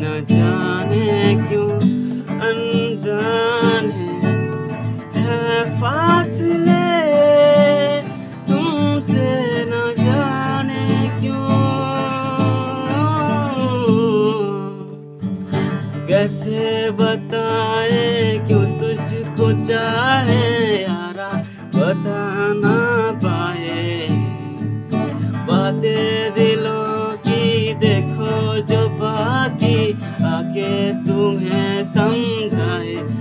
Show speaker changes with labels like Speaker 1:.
Speaker 1: न जाने क्यों अनजान है, है फासले। तुमसे न जाने क्यों। कैसे बताए क्यों तुझको चाहे यारा बता ना पाए। बातें आके तुम्हें समझाए।